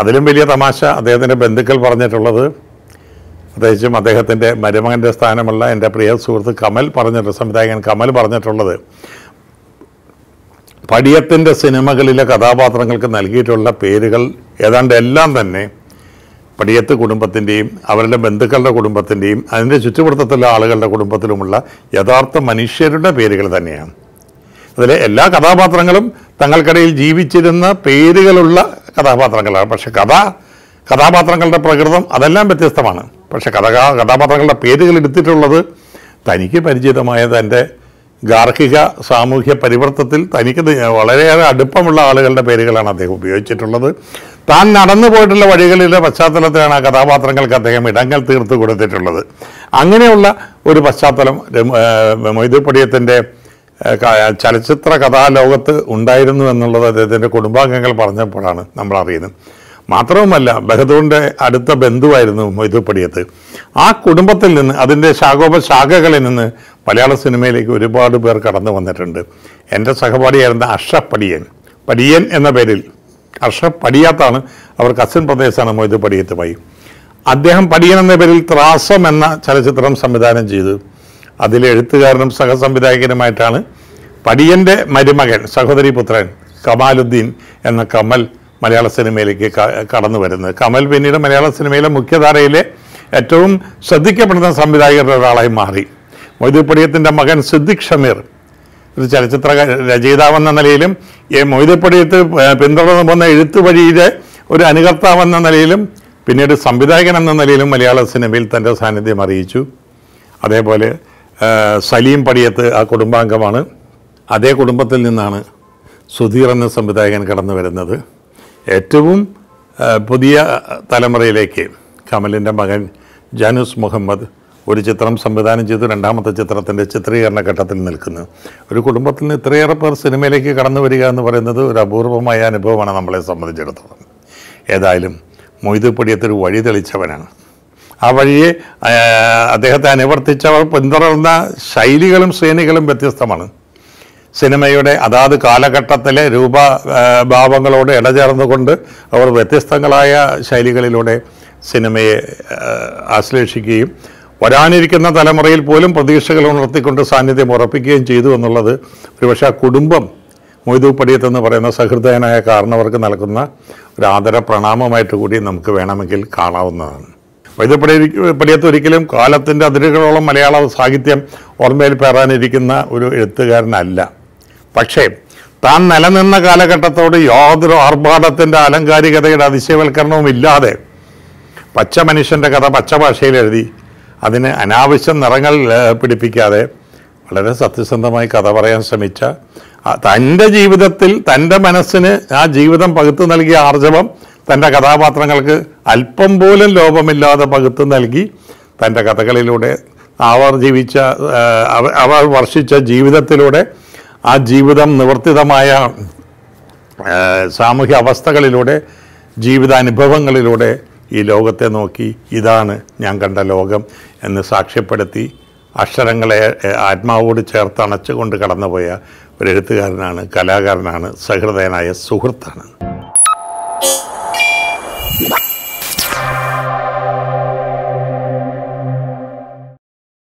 അതിലും വലിയ തമാശ അദ്ദേഹത്തിന്റെ ബന്ധുക്കൾ പറഞ്ഞിട്ടുള്ളത് പ്രത്യേകിച്ചും അദ്ദേഹത്തിന്റെ മരുമകന്റെ സ്ഥാനമുള്ള എന്റെ പ്രിയ സുഹൃത്ത് കമൽ പറഞ്ഞിട്ട് സംവിധായകൻ കമൽ പറഞ്ഞിട്ടുള്ളത്. പടിയത്തിന്റെ സിനിമകളിലെ കഥാപാത്രങ്ങൾക്ക് നൽകിയിട്ടുള്ള പേരുകൾ ഏതാണ്ട് എല്ലാം തന്നെ പടിയത്ത് കുടുംബത്തിന്റെയും അവരുടെ ബന്ധുക്കളുടെ കുടുംബത്തിന്റെയും അതിന്റെ ചുറ്റുവട്ടത്തുള്ള ആളുകളുടെ കുടുംബത്തിലുമുള്ള യഥാർത്ഥ മനുഷ്യരുടെ പേരുകൾ തന്നെയാണ്. അതിലെ എല്ലാ കഥാപാത്രങ്ങളും തങ്ങൾക്കിടയിൽ ജീവിച്ചിരുന്ന പേരുകളുള്ള കഥാപാത്രങ്ങളാണ്. പക്ഷെ കഥ കഥാപാത്രങ്ങളുടെ പ്രകൃതം അതെല്ലാം വ്യത്യസ്തമാണ്. പക്ഷെ കഥ കഥാപാത്രങ്ങളുടെ പേരുകൾ എടുത്തിട്ടുള്ളത് തനിക്ക് പരിചിതമായ തന്റെ ഗാർഹിക സാമൂഹ്യ പരിവർത്തനത്തിൽ തനിക്ക് വളരെയേറെ അടുപ്പമുള്ള ആളുകളുടെ പേരുകളാണ് അദ്ദേഹം ഉപയോഗിച്ചിട്ടുള്ളത്. താൻ നടന്നു പോയിട്ടുള്ള വഴികളിലെ പശ്ചാത്തലത്തിലാണ് ആ കഥാപാത്രങ്ങൾക്ക് അദ്ദേഹം ഇടങ്ങൾ തീർത്ത് കൊടുത്തിട്ടുള്ളത്. അങ്ങനെയുള്ള ഒരു പശ്ചാത്തലം രമ- ചലച്ചിത്ര കഥാലോകത്ത് ഉണ്ടായിരുന്നു എന്നുള്ളത് അദ്ദേഹത്തിന്റെ കുടുംബാംഗങ്ങൾ പറഞ്ഞപ്പോഴാണ് നമ്മൾ അറിയുന്നത്. മാത്രവുമല്ല ബഹദൂറിന്റെ അടുത്ത ബന്ധുവായിരുന്നു മൊയ്തുപ്പടിയത്ത് ആ കുടുംബത്തിൽ നിന്ന് അതിന്റെ ശാഖോപശാഖകളിൽ നിന്ന് മലയാള സിനിമയിലേക്ക് ഒരുപാട് പേർ കടന്നു വന്നിട്ടുണ്ട്. എന്റെ സഹപാഠിയായിരുന്ന അർഷ പടിയൻ പടിയൻ എന്ന പേരിൽ അർഷ പടിയാത്താണ് അവർ കസിൻ പ്രദേശമാണ് മൊയ്തു പടിയത്തുമായി അദ്ദേഹം പടിയൻ എന്ന പേരിൽ ത്രാസം എന്ന ചലച്ചിത്രം സംവിധാനം ചെയ്തു. അതിലെ എഴുത്തുകാരനും സഹസംവിധായകനുമായിട്ടാണ് പടിയന്റെ മരുമകൻ സഹോദരി പുത്രൻ കമാലുദ്ദീൻ എന്ന കമൽ മലയാള സിനിമയിലേക്ക് കടന്നു വരുന്നത്. കമൽ പിന്നീട് മലയാള സിനിമയിലെ മുഖ്യധാരയിലെ ഏറ്റവും ശ്രദ്ധിക്കപ്പെടുന്ന സംവിധായകരുടെ ഒരാളായി മാറി. മൊയ്തു പടിയത്തിന്റെ മകൻ സിദ്ദിഖ് ഷമീർ. ഒരു ചലച്ചിത്ര രചയിതാവെന്ന നിലയിലും ഈ മൊയ്തുപ്പടിയത്ത് പിന്തുടർന്നു പോകുന്ന എഴുത്ത് വഴിയിലെ ഒരു അനുകർത്താവെന്ന നിലയിലും പിന്നീട് സംവിധായകൻ എന്ന നിലയിലും മലയാള സിനിമയിൽ തന്റെ സാന്നിധ്യം അറിയിച്ചു. അതേപോലെ സലീം പടിയത്ത് ആ കുടുംബാംഗമാണ്. അതേ കുടുംബത്തിൽ നിന്നാണ് സുധീർ എന്ന സംവിധായകൻ കടന്നു വരുന്നത്. ഏറ്റവും പുതിയ തലമുറയിലേക്ക് കമലിന്റെ മകൻ ജാനുസ് മുഹമ്മദ് ഒരു ചിത്രം സംവിധാനം ചെയ്തു രണ്ടാമത്തെ ചിത്രത്തിന്റെ ചിത്രീകരണ ഘട്ടത്തിൽ നിൽക്കുന്നു. ഒരു കുടുംബത്തിൽ നിന്ന് ഇത്രയേറെ പേർ സിനിമയിലേക്ക് കടന്നു വരിക എന്ന് പറയുന്നത് ഒരു അപൂർവമായ അനുഭവമാണ് നമ്മളെ സംബന്ധിച്ചിടത്തോളം. ഏതായാലും മൊയ്തു പടിയത്തൊരു വഴി തെളിച്ചവനാണ്. ആ വഴിയെ അദ്ദേഹത്തെ അനുവർത്തിച്ചവർ പിന്തുടർന്ന ശൈലികളും ശ്രേണികളും വ്യത്യസ്തമാണ്. സിനിമയുടെ അതാത് കാലഘട്ടത്തിലെ രൂപ ആ, ഭാവങ്ങളോട് ഇടചേർന്നുകൊണ്ട് അവർ വ്യത്യസ്തങ്ങളായ ശൈലികളിലൂടെ സിനിമയെ ആശ്ലേഷിക്കുകയും വരാനിരിക്കുന്ന തലമുറയിൽ പോലും പ്രതീക്ഷകൾ ഉണർത്തിക്കൊണ്ട് സാന്നിധ്യം ഉറപ്പിക്കുകയും ചെയ്തു എന്നുള്ളത് ഒരുപക്ഷെ ആ കുടുംബം മൊയ്തു എന്ന് പറയുന്ന സഹൃദയനായ കാരണവർക്ക് നൽകുന്ന ഒരു ആദര പ്രണാമമായിട്ട് കൂടി നമുക്ക് വേണമെങ്കിൽ കാണാവുന്നതാണ്. വൈദ്യപ്പടി പടിയത്ത് ഒരിക്കലും കാലത്തിന്റെ അതിരുകളോളം മലയാള സാഹിത്യം ഓർമ്മയിൽ പേറാനിരിക്കുന്ന ഒരു എഴുത്തുകാരനല്ല. പക്ഷേ താൻ നിലനിന്ന കാലഘട്ടത്തോട് യാതൊരു ആർഭാടത്തിന്റെ അലങ്കാരികതയുടെ അതിശയവൽക്കരണവും ഇല്ലാതെ പച്ച മനുഷ്യന്റെ കഥ പച്ച ഭാഷയിൽ എഴുതി അതിന് അനാവശ്യം നിറങ്ങൾ പിടിപ്പിക്കാതെ വളരെ സത്യസന്ധമായി കഥ പറയാൻ ശ്രമിച്ച തന്റെ ജീവിതത്തിൽ തന്റെ മനസ്സിന് ആ ജീവിതം പകുത്തു നൽകിയ ആർജവം തന്റെ കഥാപാത്രങ്ങൾക്ക് അല്പം പോലും ലോപമില്ലാതെ പകുത്തു നൽകി തന്റെ കഥകളിലൂടെ അവർ ജീവിച്ച അവർ വർഷിച്ച ജീവിതത്തിലൂടെ ആ ജീവിതം നിവർത്തിതമായ സാമൂഹ്യ അവസ്ഥകളിലൂടെ ജീവിതാനുഭവങ്ങളിലൂടെ ഈ ലോകത്തെ നോക്കി ഇതാണ് ഞാൻ കണ്ട ലോകം എന്ന് സാക്ഷ്യപ്പെടുത്തി അക്ഷരങ്ങളെ ആത്മാവോട് ചേർത്ത് അണച്ചുകൊണ്ട് കടന്നുപോയ ഒരു എഴുത്തുകാരനാണ് കലാകാരനാണ് സഹൃദയനായ സുഹൃത്താണ്.